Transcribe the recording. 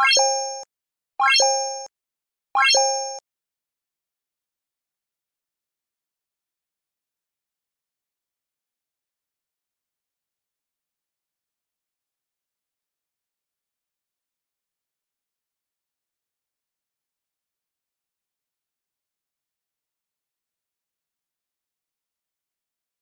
you